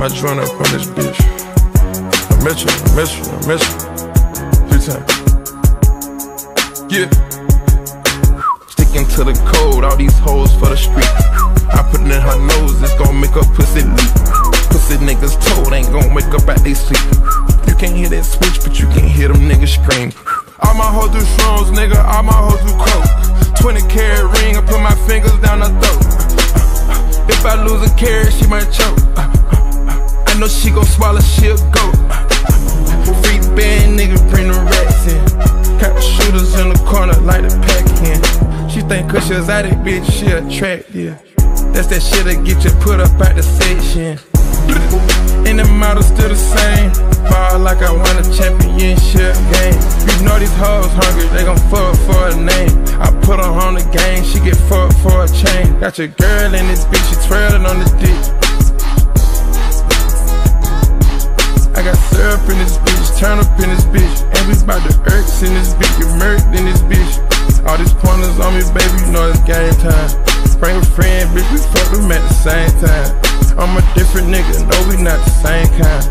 my joint up on this bitch. I miss you, I miss you, I miss you. Few times. Yeah. Sticking to the code, all these hoes for the street. I put it in her nose, it's gon' make her pussy leak. Pussy niggas told ain't gon' wake up at they sleep. You can't hear that switch, but you can hear them niggas scream. All my hoes do shrooms, nigga, all my hoes do coke. 20 carat ring, I put my fingers down her throat. If I lose a carat, she might choke. She gon' swallow, she'll go. Free band, nigga, bring the rats in. Got the shooters in the corner, like the pack in. She think cause she was at it, bitch, she attractive. That's that shit that get you put up at the section. And the model still the same. Ball like I won a championship game. You know these hoes hungry, they gon' fuck for a name. I put her on the game, she get fucked for a chain. Got your girl in this bitch, she twirling on the And we bout the 'Ercs in this bitch, get murked in this bitch. All these pointers on me, baby, you know it's game time. Bring a friend, bitch, we fuck them at the same time. I'm a different nigga, no, we not the same kind.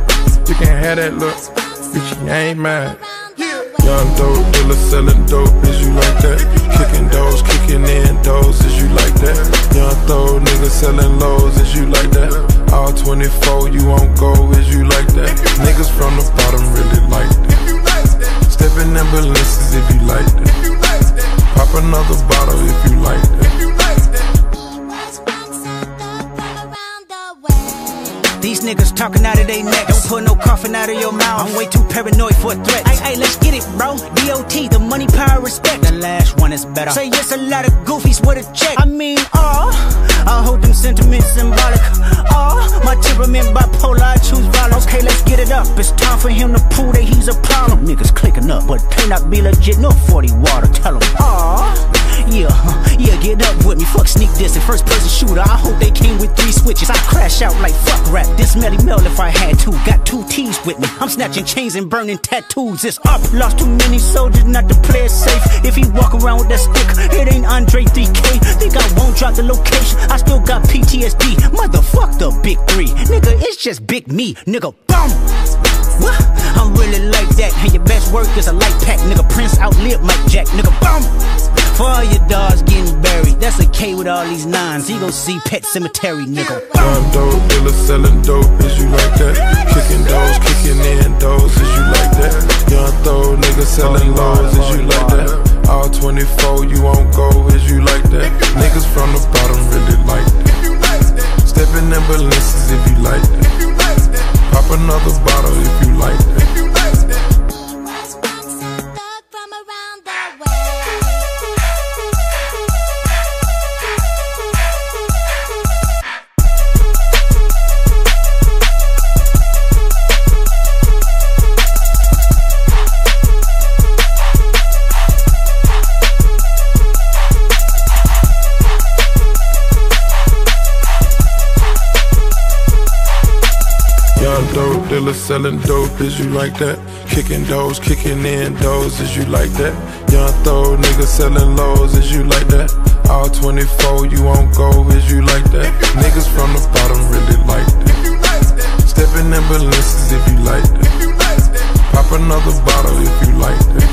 You can have that look, bitch, you ain't mine. Young dope dealer selling dope, is you like that? Kicking talking out of their neck. Don't put no coffin out of your mouth. I'm way too paranoid for a threat. Hey, hey, let's get it, bro. DOT, the money, power, respect. The last one is better. Say yes, a lot of goofies with a check. I mean, oh, I hold them sentiments symbolic. Oh, my temperament bipolar, I choose violence. Okay, let's get it up. It's time for him to prove that he's a problem. Niggas clicking up, but may not be legit. No 40 water, tell him. Oh. Uh, Yeah, yeah, get up with me. Fuck sneak this and first person shooter. I hope they came with three switches. I crash out like fuck rap. This Melle Mel if I had to. Got two T's with me. I'm snatching chains and burning tattoos. It's up. Lost too many soldiers not to play it safe. If he walk around with that stick, it ain't Andre 3K. Think I won't drop the location. I still got PTSD. Motherfuck the big three. Nigga, it's just big me. Nigga, bum. What? I'm really like that. And your best work is a light pack. Nigga, Prince outlived Mike Jack. Nigga, bum. For all your dogs getting buried. That's a K with all these nines. He gon' see Pet Sematary, nigga. Young dope dealer selling dope, is you like that? Kicking doors, kicking in doors, is you like that? Young throw nigga selling lows, is you like that? All 24, you won't go, is you like that? Niggas from the bottom really like that. Stepping ambulances if Young dope dealer selling dope, is you like that? Kicking doors, kicking in doors, is you like that? Young throw nigga selling lows, is you like that? All 24, you won't go, is you like that? Niggas from the bottom really like that. Stepping ambulances if you like that. Pop another bottle if you like that.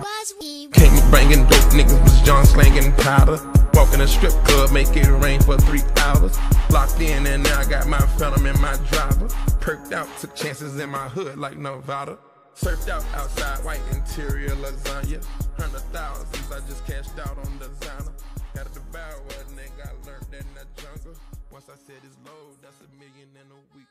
Was we Came banging dope niggas was John slanging powder. Walking a strip club, make it rain for three hours. Locked in and now I got my phantom in my driver. Perked out, took chances in my hood like Nevada. Surfed out outside, white interior lasagna. Hundred thousands, I just cashed out on designer. Gotta devour a nigga, I learned that in the jungle. Once I said it's low, that's a million in a week.